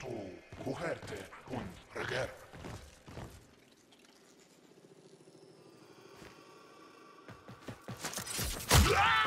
tu Kohärte und Reger. Ah!